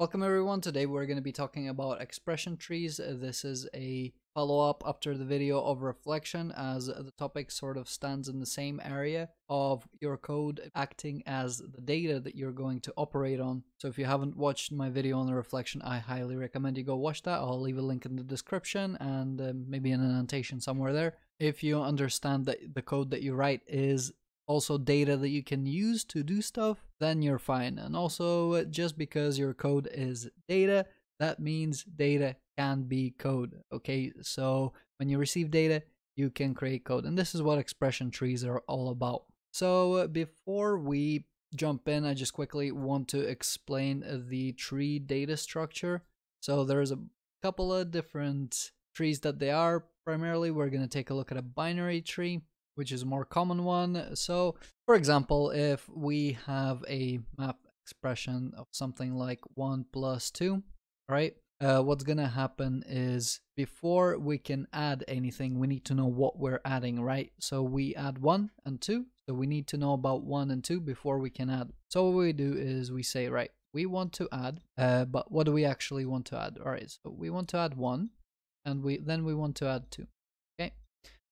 Welcome everyone, today we're going to be talking about expression trees. This is a follow-up after the video of reflection as the topic sort of stands in the same area of your code acting as the data that you're going to operate on. So if you haven't watched my video on the reflection, I highly recommend you go watch that. I'll leave a link in the description and uh, maybe an annotation somewhere there. If you understand that the code that you write is also data that you can use to do stuff, then you're fine. And also, just because your code is data, that means data can be code. Okay, so when you receive data, you can create code. And this is what expression trees are all about. So, before we jump in, I just quickly want to explain the tree data structure. So, there's a couple of different trees that they are. Primarily, we're going to take a look at a binary tree which is a more common one. So, for example, if we have a map expression of something like 1 plus 2, right? Uh, what's gonna happen is before we can add anything, we need to know what we're adding, right? So we add 1 and 2, so we need to know about 1 and 2 before we can add. So what we do is we say, right, we want to add, uh, but what do we actually want to add? All right, so we want to add 1, and we then we want to add 2.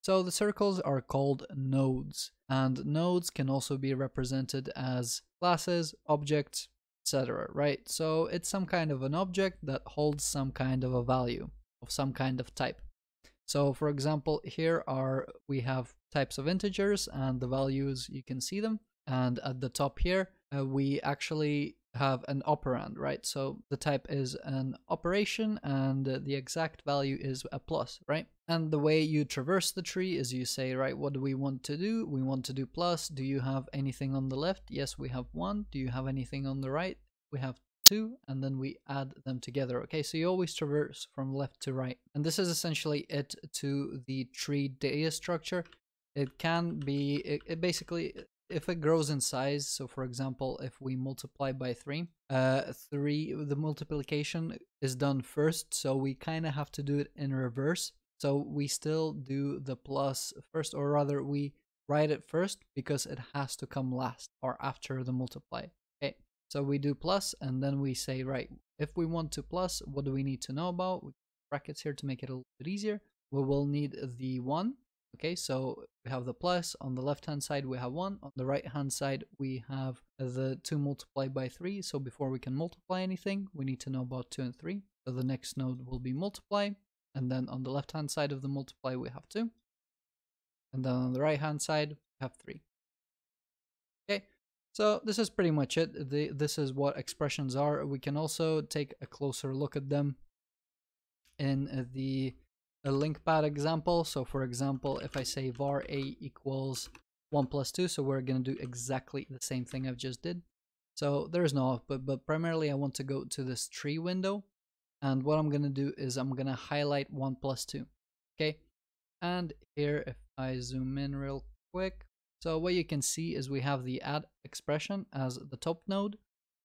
So the circles are called nodes, and nodes can also be represented as classes, objects, etc. Right? So it's some kind of an object that holds some kind of a value of some kind of type. So for example, here are we have types of integers and the values you can see them. And at the top here, uh, we actually have an operand, right? So the type is an operation and the exact value is a plus, right? And the way you traverse the tree is you say, right, what do we want to do? We want to do plus. Do you have anything on the left? Yes, we have one. Do you have anything on the right? We have two, and then we add them together. Okay, so you always traverse from left to right. And this is essentially it to the tree data structure. It can be, it, it basically, if it grows in size, so for example, if we multiply by 3, uh, 3, the multiplication is done first, so we kind of have to do it in reverse. So we still do the plus first, or rather we write it first because it has to come last or after the multiply. Okay, so we do plus and then we say, right, if we want to plus, what do we need to know about? We brackets here to make it a little bit easier. We will need the 1 Okay, so we have the plus on the left hand side, we have 1. On the right hand side, we have the 2 multiplied by 3. So before we can multiply anything, we need to know about 2 and 3. So the next node will be multiply. And then on the left hand side of the multiply, we have 2. And then on the right hand side, we have 3. Okay, so this is pretty much it. The, this is what expressions are. We can also take a closer look at them in uh, the a LINQPad example. So for example, if I say var a equals 1 plus 2, so we're going to do exactly the same thing I've just did. So there's no output, but primarily I want to go to this tree window. And what I'm going to do is I'm going to highlight 1 plus 2. Okay. And here, if I zoom in real quick, so what you can see is we have the add expression as the top node.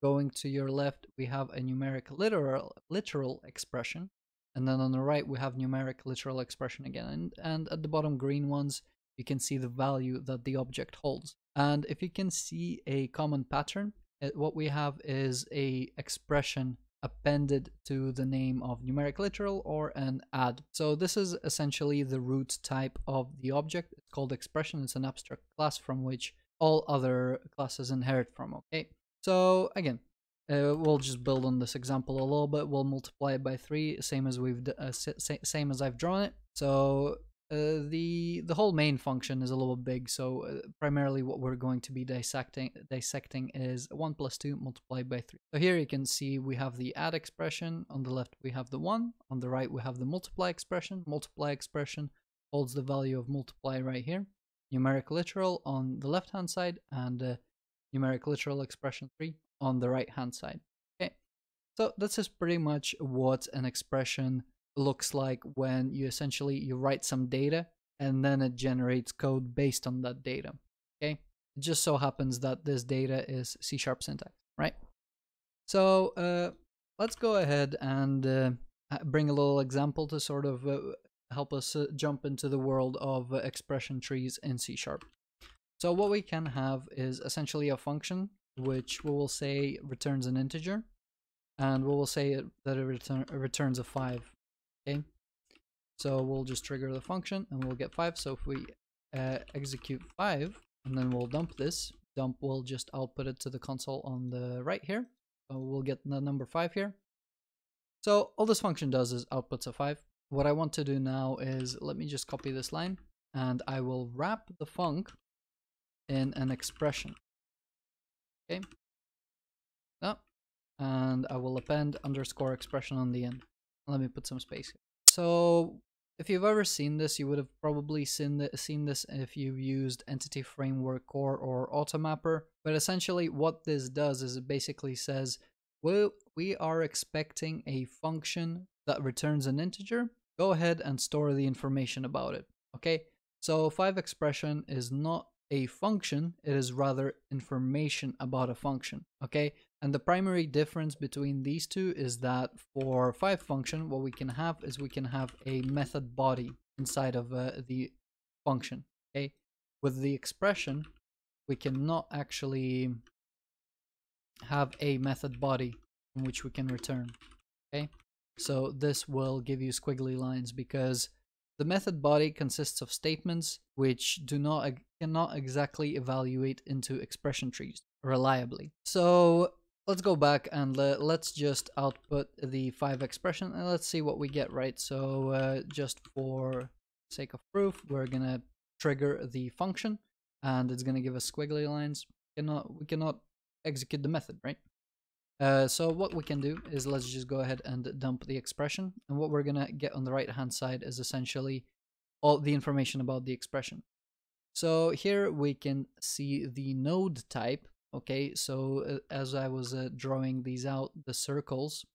Going to your left, we have a numeric literal, literal expression. And then on the right, we have numeric literal expression again. And, and at the bottom green ones, you can see the value that the object holds. And if you can see a common pattern, it, what we have is a expression appended to the name of numeric literal or an add. So this is essentially the root type of the object. It's called expression. It's an abstract class from which all other classes inherit from. Okay. So again, uh, we'll just build on this example a little bit. We'll multiply it by three, same as we've uh, same as I've drawn it. So uh, the the whole main function is a little big. So uh, primarily, what we're going to be dissecting dissecting is one plus two multiplied by three. So here you can see we have the add expression on the left. We have the one on the right. We have the multiply expression. Multiply expression holds the value of multiply right here. Numeric literal on the left hand side and uh, numeric literal expression three on the right hand side. Okay, so this is pretty much what an expression looks like when you essentially you write some data and then it generates code based on that data. Okay, it just so happens that this data is C sharp syntax, right? So uh, let's go ahead and uh, bring a little example to sort of uh, help us uh, jump into the world of expression trees in C sharp. So what we can have is essentially a function which we will say returns an integer. and we will say it, that it, return, it returns a 5. Okay, so we'll just trigger the function and we'll get 5. So if we uh, execute 5 and then we'll dump this, dump will just output it to the console on the right here. So we'll get the number 5 here. So all this function does is outputs a 5. What I want to do now is, let me just copy this line, and I will wrap the func in an expression. Okay. Oh, and I will append underscore expression on the end. Let me put some space here. So if you've ever seen this, you would have probably seen, the, seen this if you've used Entity Framework Core or Automapper. But essentially what this does is it basically says, well, we are expecting a function that returns an integer. Go ahead and store the information about it. Okay, so 5 expression is not a function, it is rather information about a function. Okay, and the primary difference between these two is that for 5 function, what we can have is we can have a method body inside of uh, the function. Okay, with the expression, we cannot actually have a method body in which we can return. Okay, so this will give you squiggly lines because the method body consists of statements which do not cannot exactly evaluate into expression trees reliably. So let's go back and le let's just output the five expression and let's see what we get right. So uh, just for sake of proof, we're gonna trigger the function and it's gonna give us squiggly lines. Cannot we cannot execute the method, right? Uh, so what we can do is let's just go ahead and dump the expression. And what we're going to get on the right hand side is essentially all the information about the expression. So here we can see the node type. Okay, so uh, as I was uh, drawing these out, the circles,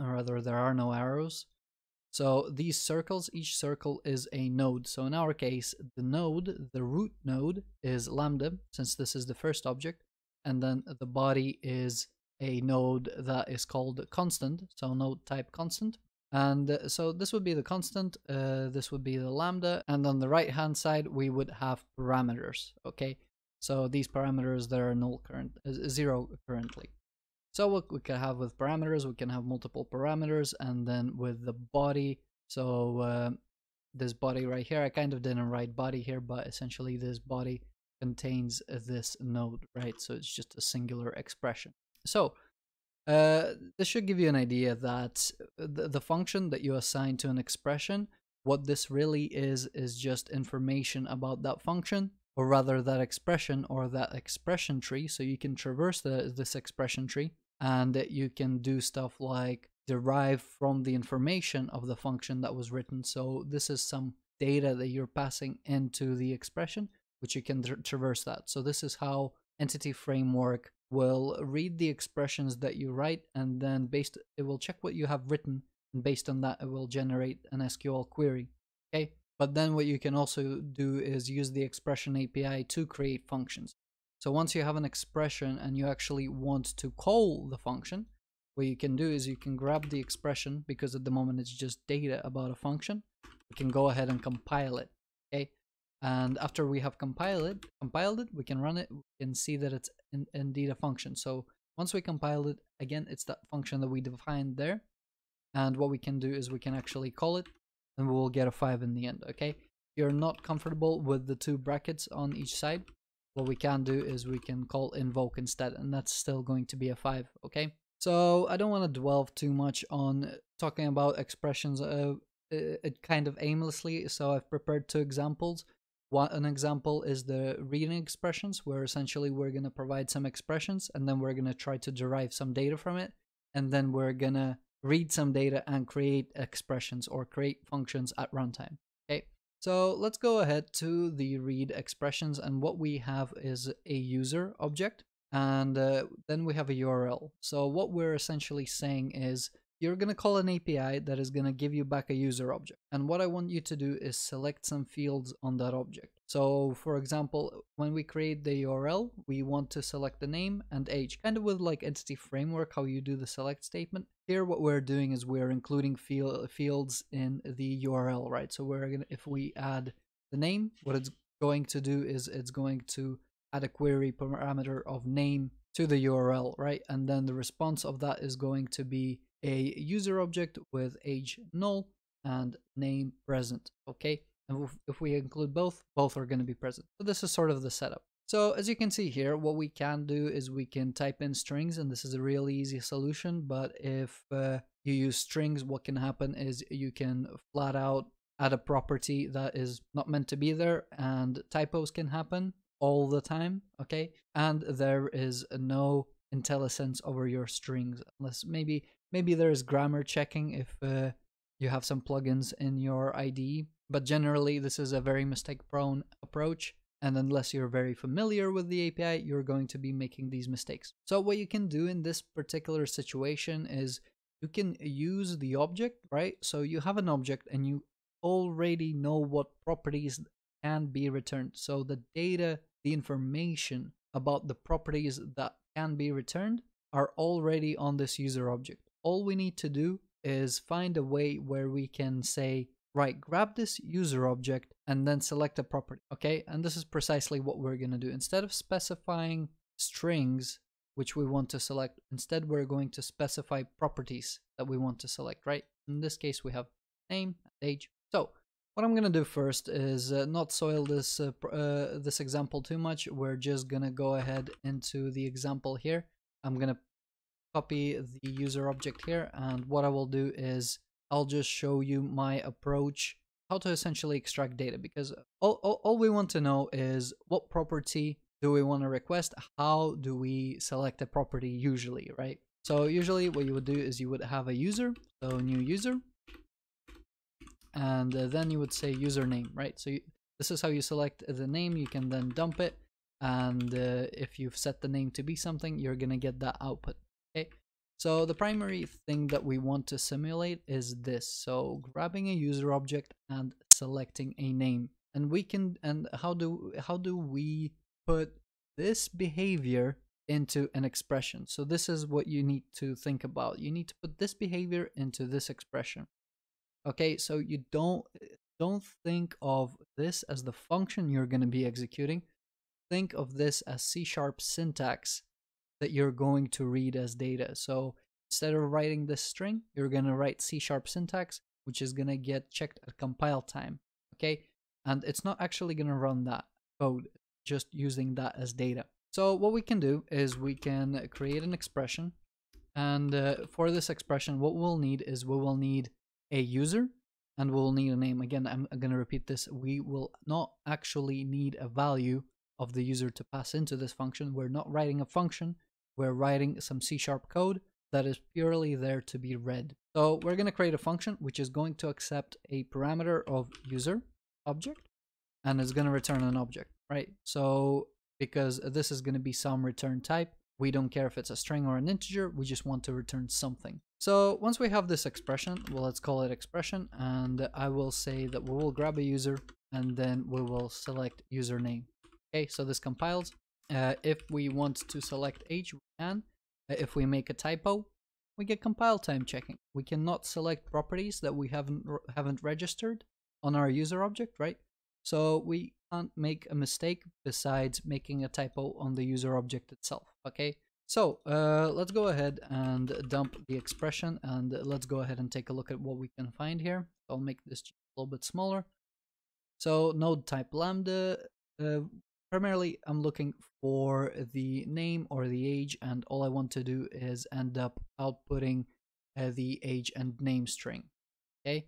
or rather there are no arrows. So these circles, each circle is a node. So in our case, the node, the root node is lambda, since this is the first object and then the body is a node that is called constant, so node type constant. And uh, so this would be the constant, uh, this would be the lambda, and on the right hand side we would have parameters, okay? So these parameters, there are null current, uh, zero currently. So what we can have with parameters, we can have multiple parameters, and then with the body, so uh, this body right here, I kind of didn't write body here, but essentially this body contains this node, right? So it's just a singular expression. So uh, this should give you an idea that the, the function that you assign to an expression, what this really is, is just information about that function, or rather that expression or that expression tree. So you can traverse the, this expression tree and you can do stuff like derive from the information of the function that was written. So this is some data that you're passing into the expression which you can tra traverse that. So this is how Entity Framework will read the expressions that you write and then based it will check what you have written and based on that it will generate an SQL query. Okay, but then what you can also do is use the expression API to create functions. So once you have an expression and you actually want to call the function, what you can do is you can grab the expression because at the moment it's just data about a function. You can go ahead and compile it. Okay, and after we have compiled it compiled it we can run it we can see that it's in, indeed a function. So once we compile it again it's that function that we defined there. And what we can do is we can actually call it and we will get a 5 in the end okay? If you're not comfortable with the two brackets on each side what we can do is we can call invoke instead and that's still going to be a 5 okay? So i don't want to dwell too much on talking about expressions uh, it kind of aimlessly so i've prepared two examples one an example is the reading expressions, where essentially we're going to provide some expressions and then we're going to try to derive some data from it. And then we're going to read some data and create expressions or create functions at runtime. Okay, so let's go ahead to the read expressions. And what we have is a user object. And uh, then we have a URL. So what we're essentially saying is you're going to call an API that is going to give you back a user object. And what I want you to do is select some fields on that object. So for example, when we create the URL, we want to select the name and age, kind of with like entity framework, how you do the select statement. Here, what we're doing is we're including field, fields in the URL, right? So we're going to, if we add the name, what it's going to do is it's going to add a query parameter of name to the URL, right? And then the response of that is going to be a user object with age null and name present, okay? And if we include both, both are going to be present. So this is sort of the setup. So as you can see here, what we can do is we can type in strings and this is a really easy solution. But if uh, you use strings, what can happen is you can flat out add a property that is not meant to be there and typos can happen all the time, okay? And there is no IntelliSense over your strings unless maybe maybe there is grammar checking if uh, you have some plugins in your IDE, but generally this is a very mistake prone approach and unless you're very familiar with the API, you're going to be making these mistakes. So what you can do in this particular situation is you can use the object, right? So you have an object and you already know what properties can be returned. So the data, the information about the properties that can be returned are already on this user object. All we need to do is find a way where we can say right, grab this user object and then select a property, okay? And this is precisely what we're gonna do. Instead of specifying strings, which we want to select, instead we're going to specify properties that we want to select, right? In this case, we have name, age. So what I'm gonna do first is uh, not soil this uh, uh, this example too much. We're just gonna go ahead into the example here. I'm gonna copy the user object here, and what I will do is I'll just show you my approach how to essentially extract data because all, all, all we want to know is what property do we want to request? How do we select a property usually right? So usually what you would do is you would have a user so new user and uh, then you would say username right? So you, this is how you select the name you can then dump it and uh, if you've set the name to be something you're gonna get that output okay so the primary thing that we want to simulate is this. So grabbing a user object and selecting a name. And we can and how do how do we put this behavior into an expression? So this is what you need to think about. You need to put this behavior into this expression. Okay, so you don't don't think of this as the function you're going to be executing. Think of this as C sharp syntax that you're going to read as data. So instead of writing this string, you're going to write C sharp syntax, which is going to get checked at compile time. Okay. And it's not actually going to run that code, just using that as data. So what we can do is we can create an expression. And uh, for this expression, what we'll need is we will need a user and we'll need a name. Again, I'm going to repeat this. We will not actually need a value of the user to pass into this function. We're not writing a function we're writing some C sharp code that is purely there to be read. So we're going to create a function which is going to accept a parameter of user object and it's going to return an object, right? So because this is going to be some return type, we don't care if it's a string or an integer, we just want to return something. So once we have this expression, well, let's call it expression, and I will say that we will grab a user and then we will select username. Okay, so this compiles uh, if we want to select age, we can. Uh, if we make a typo, we get compile time checking. We cannot select properties that we haven't haven't registered on our user object, right? So we can't make a mistake besides making a typo on the user object itself, okay? So uh, let's go ahead and dump the expression and let's go ahead and take a look at what we can find here. I'll make this a little bit smaller. So node type lambda, uh, primarily I'm looking for the name or the age and all I want to do is end up outputting uh, the age and name string okay?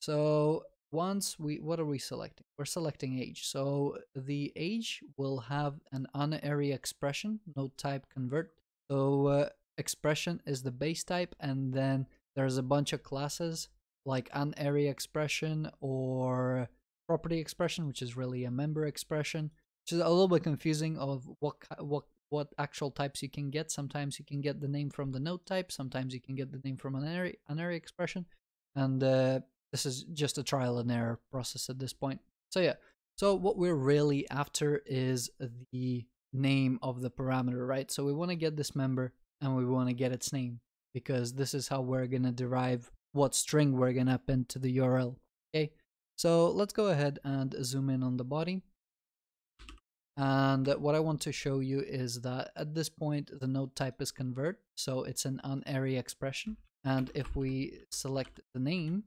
So once we what are we selecting? We're selecting age. So the age will have an unary expression node type convert. So uh, expression is the base type and then there's a bunch of classes like unary expression or property expression which is really a member expression is a little bit confusing of what what what actual types you can get. Sometimes you can get the name from the node type. Sometimes you can get the name from an array, an expression. And uh, this is just a trial and error process at this point. So yeah, so what we're really after is the name of the parameter, right? So we want to get this member and we want to get its name because this is how we're going to derive what string we're going to append to the URL. Okay, so let's go ahead and zoom in on the body And what I want to show you is that at this point, the node type is convert. So it's an unary expression. And if we select the name,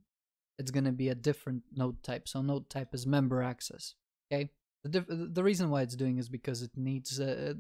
it's going to be a different node type. So node type is member access. Okay. The, the reason why it's doing is because it needs a,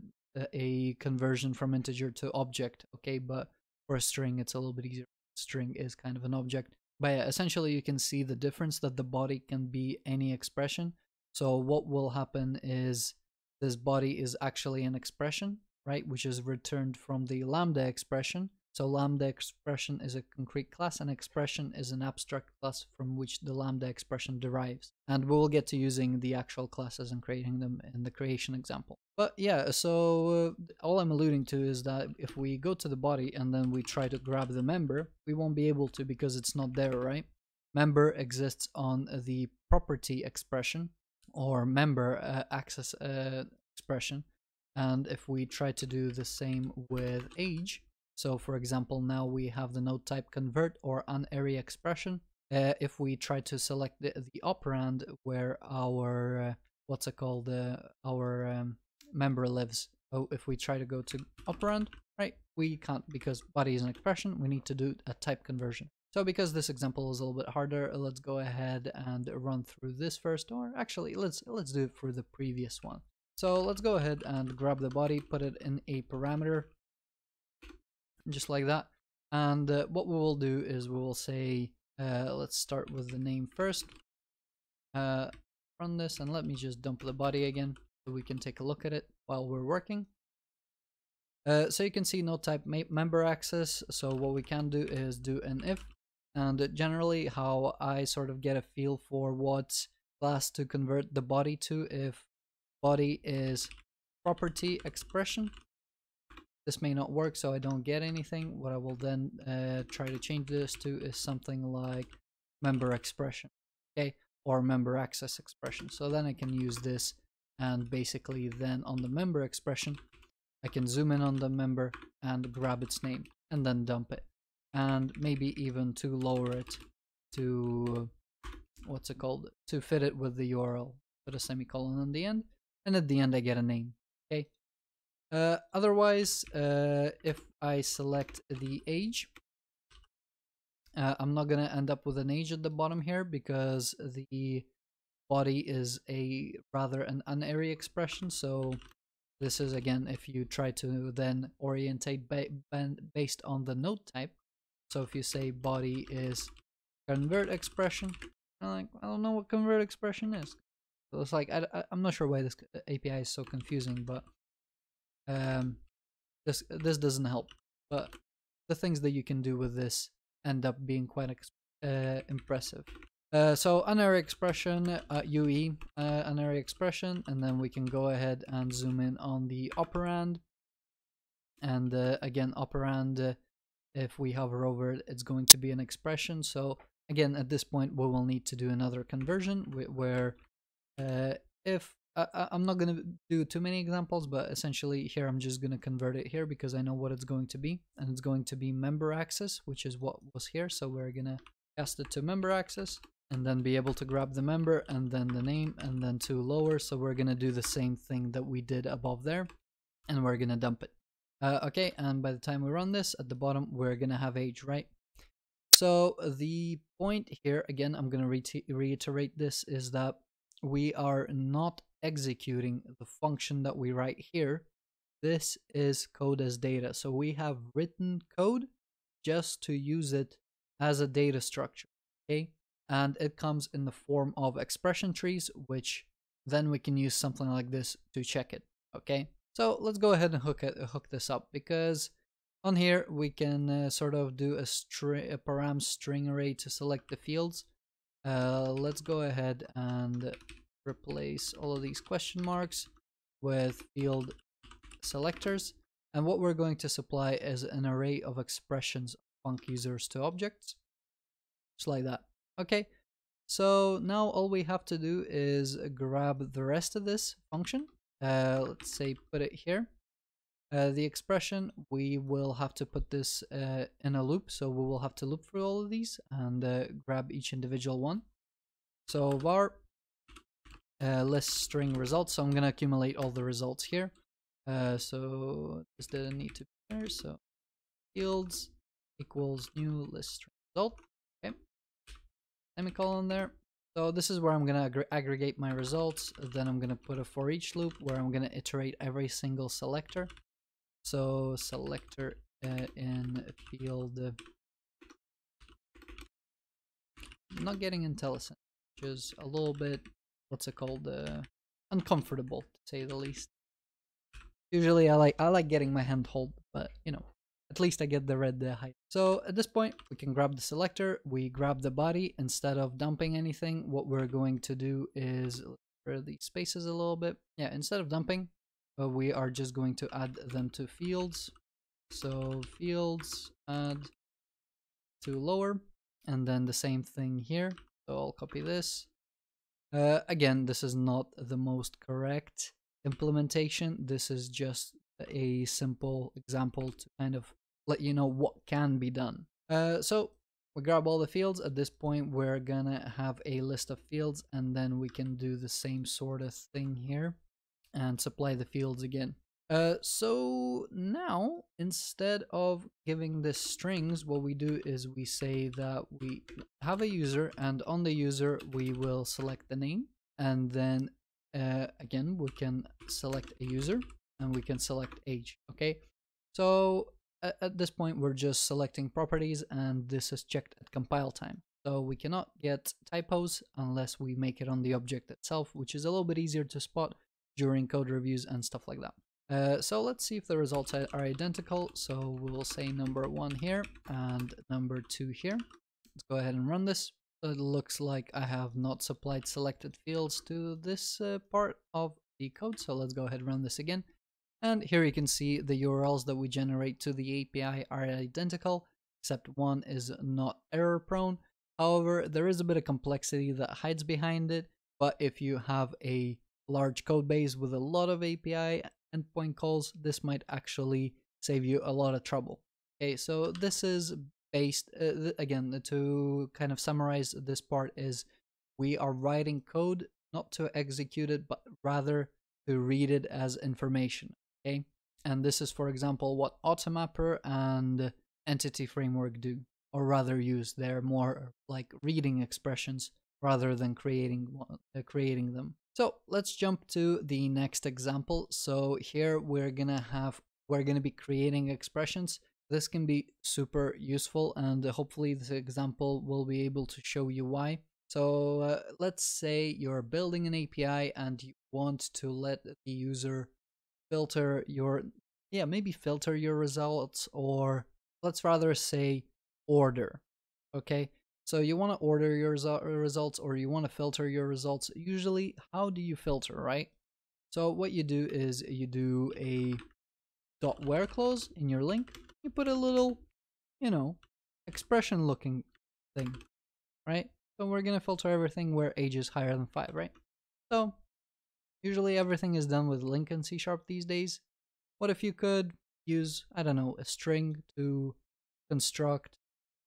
a conversion from integer to object. Okay. But for a string, it's a little bit easier. String is kind of an object. But yeah, essentially you can see the difference that the body can be any expression. So what will happen is this body is actually an expression, right? Which is returned from the lambda expression. So lambda expression is a concrete class and expression is an abstract class from which the lambda expression derives. And we will get to using the actual classes and creating them in the creation example. But yeah, so uh, all I'm alluding to is that if we go to the body and then we try to grab the member, we won't be able to because it's not there, right? Member exists on the property expression or member uh, access uh, expression. And if we try to do the same with age, so for example, now we have the node type convert or an unary expression. Uh, if we try to select the, the operand where our, uh, what's it called, uh, our um, member lives. Oh, if we try to go to operand, right, we can't because body is an expression, we need to do a type conversion. So because this example is a little bit harder, let's go ahead and run through this first, or actually let's let's do it for the previous one. So let's go ahead and grab the body, put it in a parameter, just like that. And uh, what we will do is we will say, uh, let's start with the name first. Uh, run this and let me just dump the body again so we can take a look at it while we're working. Uh, so you can see no type member access. So what we can do is do an if and generally how I sort of get a feel for what class to convert the body to if body is property expression. This may not work so I don't get anything. What I will then uh, try to change this to is something like member expression okay or member access expression. So then I can use this and basically then on the member expression I can zoom in on the member and grab its name and then dump it and maybe even to lower it to what's it called? To fit it with the URL put a semicolon on the end and at the end I get a name okay? Uh, otherwise uh, if I select the age uh, I'm not gonna end up with an age at the bottom here because the body is a rather an unary expression so this is again if you try to then orientate ba based on the node type so if you say body is convert expression, I'm like, I don't know what convert expression is. So it's like, I, I, am not sure why this API is so confusing, but um, this this doesn't help. But the things that you can do with this end up being quite uh, impressive. Uh, so unary expression, uh, UE, uh, unary expression, and then we can go ahead and zoom in on the operand. And uh, again, operand uh, if we hover over it, it's going to be an expression. So again, at this point, we will need to do another conversion where uh, if I, am not going to do too many examples, but essentially here I'm just going to convert it here because I know what it's going to be. And it's going to be member access, which is what was here. So we're going to cast it to member access and then be able to grab the member and then the name and then to lower. So we're going to do the same thing that we did above there and we're going to dump it. Uh, okay, and by the time we run this, at the bottom, we're going to have age, right? So the point here, again, I'm going to re reiterate this, is that we are not executing the function that we write here. This is code as data. So we have written code just to use it as a data structure, okay? And it comes in the form of expression trees, which then we can use something like this to check it, okay? So let's go ahead and hook it, hook this up because on here we can uh, sort of do a, string, a param string array to select the fields. Uh, let's go ahead and replace all of these question marks with field selectors. And what we're going to supply is an array of expressions func users to objects. Just like that. Okay. So now all we have to do is grab the rest of this function uh, let's say put it here. Uh, the expression, we will have to put this uh, in a loop, so we will have to loop through all of these and uh, grab each individual one. So var uh, list string results. So I'm going to accumulate all the results here. Uh, so this didn't need to be there. So fields equals new list string result. Okay. Semicolon there. So this is where I'm going to aggregate my results. Then I'm going to put a for each loop where I'm going to iterate every single selector. So selector uh, in field. Uh, not getting IntelliSense, which is a little bit, what's it called, uh, uncomfortable to say the least. Usually I like I like getting my hand hold, but you know, at least I get the red uh, height. So at this point, we can grab the selector, we grab the body. Instead of dumping anything, what we're going to do is, for the spaces a little bit. Yeah, instead of dumping, uh, we are just going to add them to fields. So fields, add to lower, and then the same thing here. So I'll copy this. Uh, again, this is not the most correct implementation. This is just a simple example to kind of let you know what can be done. Uh, so we grab all the fields. At this point, we're gonna have a list of fields and then we can do the same sort of thing here and supply the fields again. Uh, so now, instead of giving this strings, what we do is we say that we have a user and on the user we will select the name and then uh, again we can select a user and we can select age okay so at, this point we're just selecting properties and this is checked at compile time so we cannot get typos unless we make it on the object itself which is a little bit easier to spot during code reviews and stuff like that uh, so let's see if the results are identical so we'll say number one here and number two here let's go ahead and run this it looks like I have not supplied selected fields to this uh, part of the code. So let's go ahead and run this again. And here you can see the URLs that we generate to the API are identical, except one is not error prone. However, there is a bit of complexity that hides behind it. But if you have a large code base with a lot of API endpoint calls, this might actually save you a lot of trouble. Okay, so this is based uh, again to kind of summarize this part is we are writing code not to execute it but rather to read it as information okay and this is for example what automapper and entity framework do or rather use they're more like reading expressions rather than creating uh, creating them. So let's jump to the next example. So here we're gonna have we're gonna be creating expressions. This can be super useful and hopefully this example will be able to show you why. So uh, let's say you're building an API and you want to let the user filter your, yeah, maybe filter your results or let's rather say order, okay? So you want to order your uh, results or you want to filter your results. Usually, how do you filter, right? So what you do is you do a dot where clause in your LINQ you put a little, you know, expression looking thing, right? So we're gonna filter everything where age is higher than 5, right? So usually everything is done with LINQ and C Sharp these days. What if you could use, I don't know, a string to construct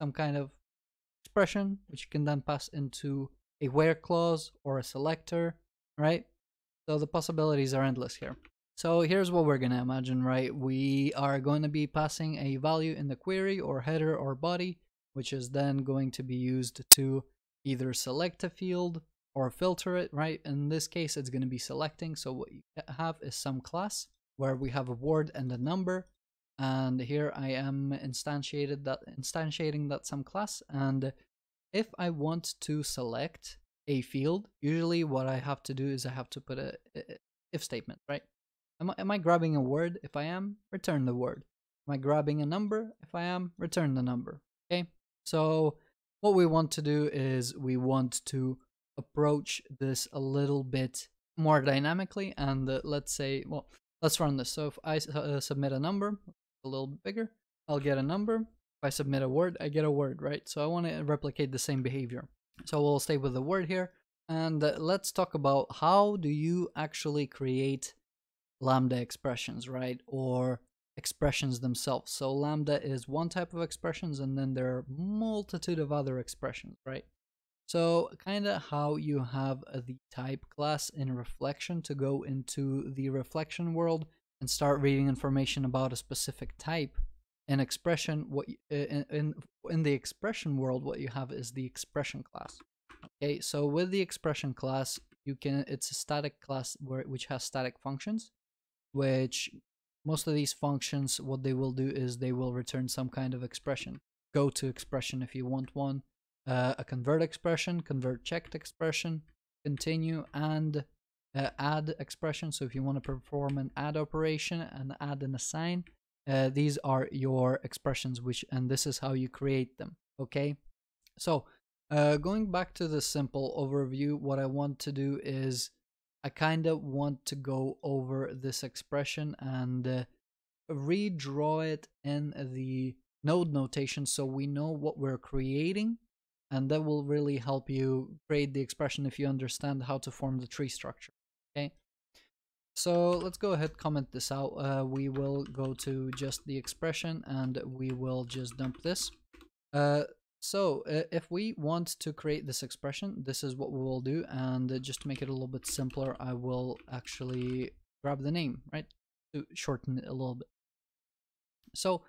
some kind of expression, which you can then pass into a where clause or a selector, right? So the possibilities are endless here. So here's what we're going to imagine, right? We are going to be passing a value in the query or header or body, which is then going to be used to either select a field or filter it, right? In this case, it's going to be selecting. So what you have is some class where we have a word and a number. And here I am instantiated that instantiating that some class. And if I want to select a field, usually what I have to do is I have to put a, if statement, right? Am I, am I grabbing a word? If I am, return the word. Am I grabbing a number? If I am, return the number. Okay, so what we want to do is we want to approach this a little bit more dynamically and uh, let's say, well, let's run this. So if I uh, submit a number, a little bit bigger, I'll get a number. If I submit a word, I get a word, right? So I want to replicate the same behavior. So we'll stay with the word here and uh, let's talk about how do you actually create lambda expressions, right? Or expressions themselves. So lambda is one type of expressions and then there are multitude of other expressions, right? So kind of how you have uh, the type class in reflection to go into the reflection world and start reading information about a specific type. In expression, what uh, in, in in the expression world, what you have is the expression class. Okay, so with the expression class, you can it's a static class where which has static functions, which most of these functions what they will do is they will return some kind of expression. Go to expression if you want one, uh, a convert expression, convert checked expression, continue, and uh, add expression. So if you want to perform an add operation and add an assign, uh, these are your expressions, which and this is how you create them. Okay, so uh, going back to the simple overview, what I want to do is I kind of want to go over this expression and uh, redraw it in the node notation so we know what we're creating and that will really help you create the expression if you understand how to form the tree structure okay? So let's go ahead comment this out. Uh, we will go to just the expression and we will just dump this. Uh, so uh, if we want to create this expression this is what we will do and just to make it a little bit simpler I will actually grab the name right? To shorten it a little bit. So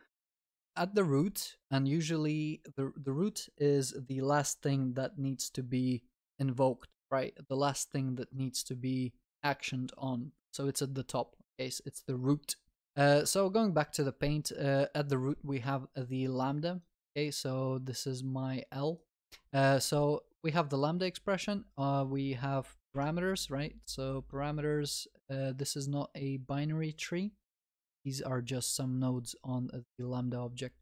at the root, and usually the, the root is the last thing that needs to be invoked, right? The last thing that needs to be actioned on. So it's at the top. Okay, it's the root. Uh, so going back to the paint, uh, at the root we have the lambda. Okay, so this is my L. Uh, so we have the lambda expression. Uh, we have parameters, right? So parameters, uh, this is not a binary tree. These are just some nodes on the Lambda object,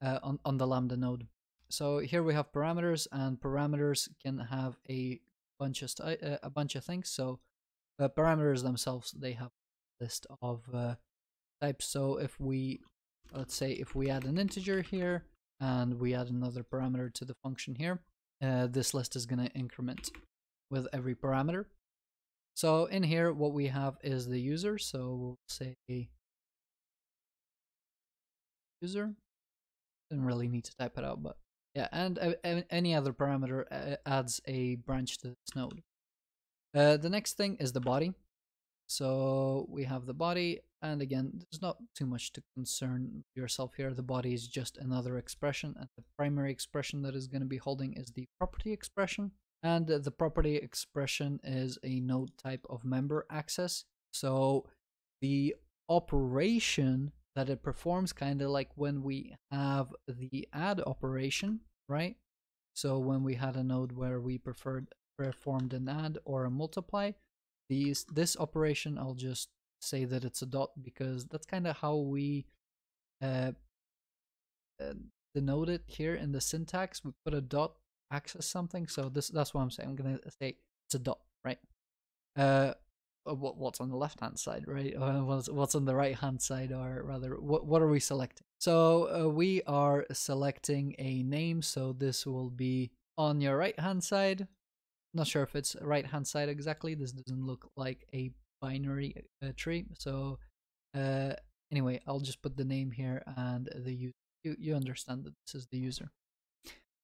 uh, on, on the Lambda node. So here we have parameters, and parameters can have a bunch of uh, a bunch of things. So uh, parameters themselves, they have a list of uh, types. So if we, let's say, if we add an integer here, and we add another parameter to the function here, uh, this list is going to increment with every parameter. So in here, what we have is the user. So we'll say user. Didn't really need to type it out, but yeah, and uh, any other parameter uh, adds a branch to this node. Uh, the next thing is the body. So we have the body, and again, there's not too much to concern yourself here. The body is just another expression, and the primary expression that is going to be holding is the property expression. And the property expression is a node type of member access. So the operation that it performs kind of like when we have the add operation, right? So when we had a node where we preferred performed an add or a multiply, these this operation I'll just say that it's a dot because that's kind of how we uh, uh, denote it here in the syntax. We put a dot access something, so this that's what I'm saying. I'm gonna say it's a dot, right? Uh, what what's on the left hand side, right? Or what's what's on the right hand side, or rather, what what are we selecting? So uh, we are selecting a name. So this will be on your right hand side. Not sure if it's right hand side exactly. This doesn't look like a binary uh, tree. So uh, anyway, I'll just put the name here and the user. You you understand that this is the user.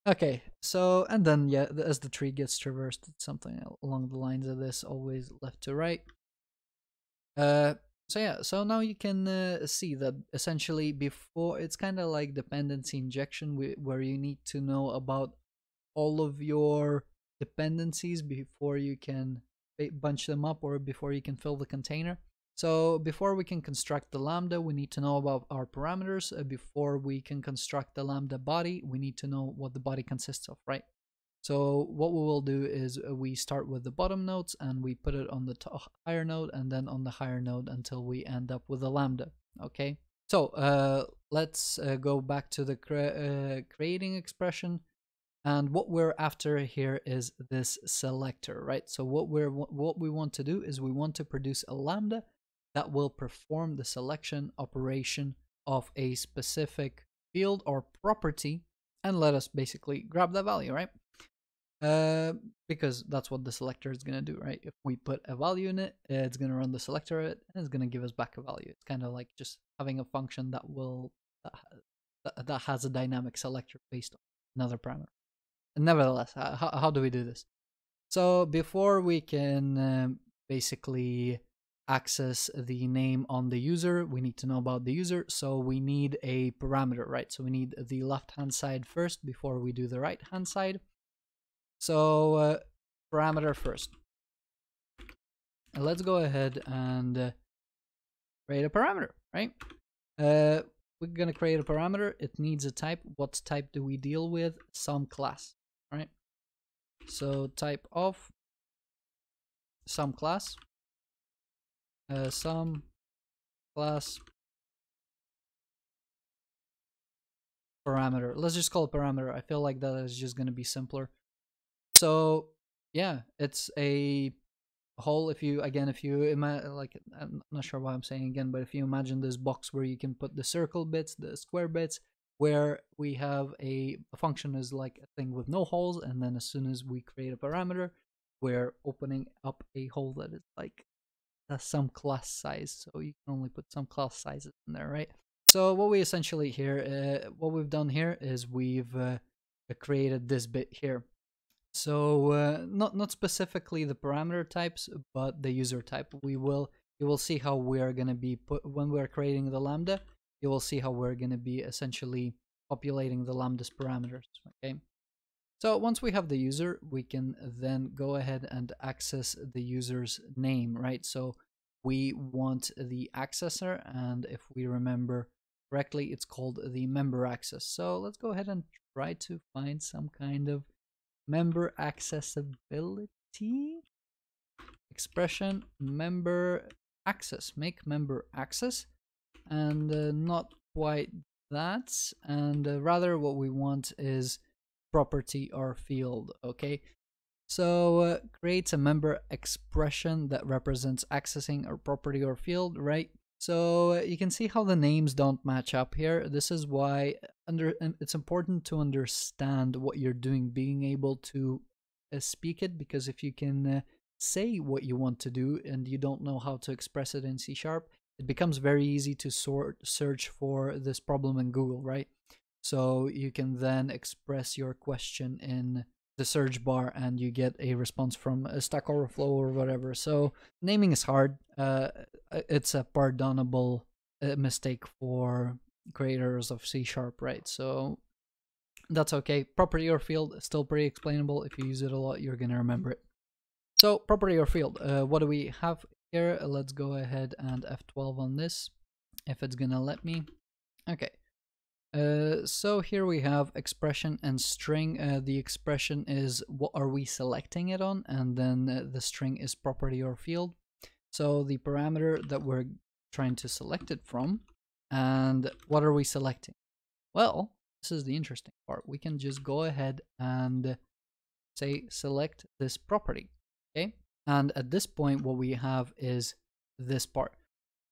Okay, so, and then, yeah, as the tree gets traversed, it's something along the lines of this, always left to right. Uh, so yeah, so now you can uh, see that essentially before, it's kind of like dependency injection where you need to know about all of your dependencies before you can bunch them up or before you can fill the container. So before we can construct the lambda, we need to know about our parameters. Uh, before we can construct the lambda body, we need to know what the body consists of, right? So what we will do is uh, we start with the bottom nodes and we put it on the higher node and then on the higher node until we end up with a lambda, okay? So uh, let's uh, go back to the cre uh, creating expression. And what we're after here is this selector, right? So what we're what we want to do is we want to produce a lambda that will perform the selection operation of a specific field or property and let us basically grab that value, right? Uh, because that's what the selector is going to do, right? If we put a value in it, it's going to run the selector and it's going to give us back a value. It's kind of like just having a function that will that, has a dynamic selector based on another parameter. nevertheless, how, how do we do this? So before we can um, basically access the name on the user, we need to know about the user. So we need a parameter, right? So we need the left hand side first before we do the right hand side. So uh, parameter first. Let's go ahead and uh, create a parameter, right? Uh, we're gonna create a parameter. It needs a type. What type do we deal with? Some class, right? So type of some class, uh, some class parameter. Let's just call it parameter. I feel like that is just gonna be simpler. So yeah, it's a hole if you again if you imagine like i'm not sure why i'm saying again but if you imagine this box where you can put the circle bits the square bits where we have a, a function is like a thing with no holes and then as soon as we create a parameter we're opening up a hole that is like has some class size so you can only put some class sizes in there right so what we essentially here uh, what we've done here is we've uh, created this bit here so uh, not not specifically the parameter types, but the user type. We will you will see how we are to be put when we're creating the lambda. You will see how we're going to be essentially populating the lambda's parameters. Okay. So once we have the user, we can then go ahead and access the user's name, right? So we want the accessor, and if we remember correctly, it's called the member access. So let's go ahead and try to find some kind of member accessibility expression member access make member access and uh, not quite that and uh, rather what we want is property or field okay so uh, creates a member expression that represents accessing a property or field right so uh, you can see how the names don't match up here. This is why under it's important to understand what you're doing, being able to uh, speak it, because if you can uh, say what you want to do and you don't know how to express it in C Sharp, it becomes very easy to sort search for this problem in Google, right? So you can then express your question in the search bar and you get a response from a Stack Overflow or whatever. So naming is hard. Uh, it's a pardonable uh, mistake for creators of C Sharp, right? So that's okay. Property or field still pretty explainable. If you use it a lot, you're gonna remember it. So property or field, uh, what do we have here? Let's go ahead and F12 on this, if it's gonna let me. Okay, uh, so here we have expression and string. Uh, the expression is what are we selecting it on, and then uh, the string is property or field. So the parameter that we're trying to select it from, and what are we selecting? Well, this is the interesting part. We can just go ahead and say select this property, okay? And at this point, what we have is this part.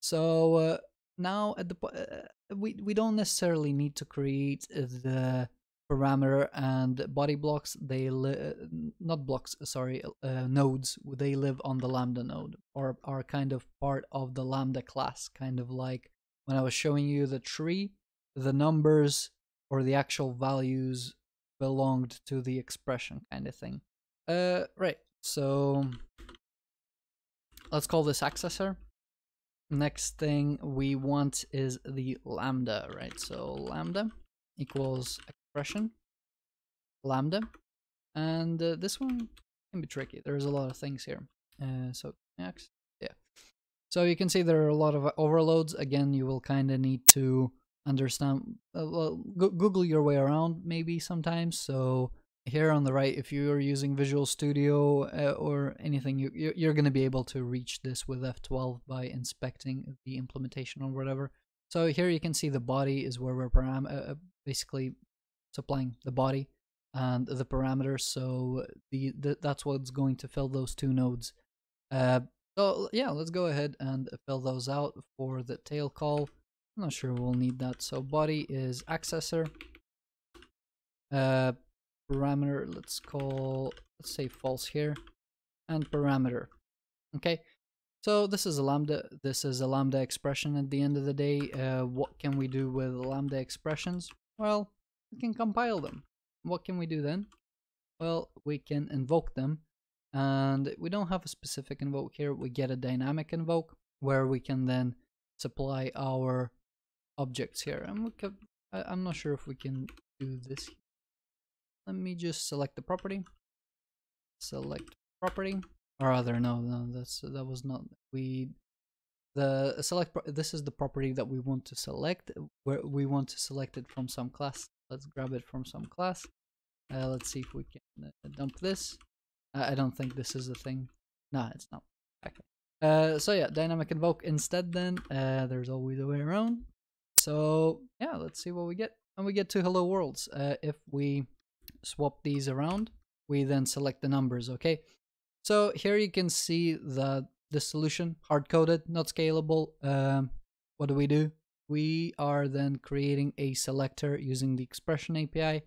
So uh, now at the uh, we we don't necessarily need to create the parameter and body blocks. They li- not blocks sorry uh, nodes. They live on the lambda node or are kind of part of the lambda class kind of like when i was showing you the tree the numbers or the actual values belonged to the expression kind of thing. Uh right so let's call this accessor next thing we want is the lambda, right? So lambda equals expression lambda. And uh, this one can be tricky. There's a lot of things here. Uh, so next, yeah. So you can see there are a lot of overloads. Again, you will kind of need to understand, uh, well, Google your way around maybe sometimes. So here on the right, if you are using Visual Studio uh, or anything, you, you're going to be able to reach this with F12 by inspecting the implementation or whatever. So here you can see the body is where we're param uh, uh, basically supplying the body and the parameters. So the, the that's what's going to fill those two nodes. Uh, so yeah, let's go ahead and fill those out for the tail call. I'm not sure we'll need that. So body is accessor. Uh, parameter let's call let's say false here and parameter okay so this is a lambda this is a lambda expression at the end of the day uh, what can we do with lambda expressions well we can compile them what can we do then Well, we can invoke them and we don't have a specific invoke here. We get a dynamic invoke where we can then supply our objects here. And we I, I'm not sure if we can do this. Let me just select the property. Select property. Or rather, no, no, that's that was not. We the select. This is the property that we want to select. Where we want to select it from some class. Let's grab it from some class. Uh, let's see if we can uh, dump this. I don't think this is a thing. no it's not. Okay. Uh, so yeah, dynamic invoke instead then. Uh, there's always a way around. So yeah, let's see what we get. And we get two hello worlds. Uh, if we swap these around, we then select the numbers, okay? So here you can see that the solution, hard-coded, not scalable. Um, what do we do? We are then creating a selector using the expression API.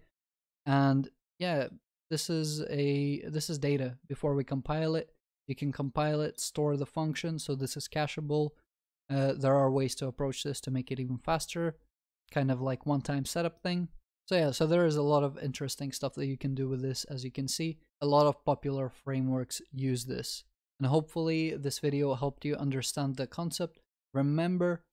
And yeah, this is a this is data before we compile it you can compile it store the function so this is cacheable uh, there are ways to approach this to make it even faster kind of like one time setup thing so yeah so there is a lot of interesting stuff that you can do with this as you can see a lot of popular frameworks use this and hopefully this video helped you understand the concept remember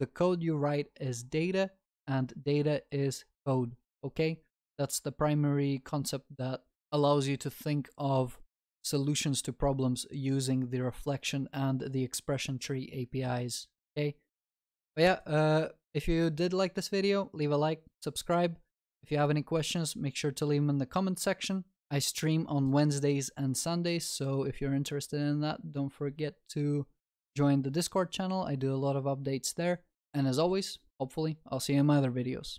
the code you write is data and data is code okay that's the primary concept that allows you to think of solutions to problems using the reflection and the expression tree APIs. Okay. But yeah, uh, if you did like this video, leave a like, subscribe. If you have any questions, make sure to leave them in the comment section. I stream on Wednesdays and Sundays, so if you're interested in that, don't forget to join the Discord channel. I do a lot of updates there. And as always, hopefully, I'll see you in my other videos.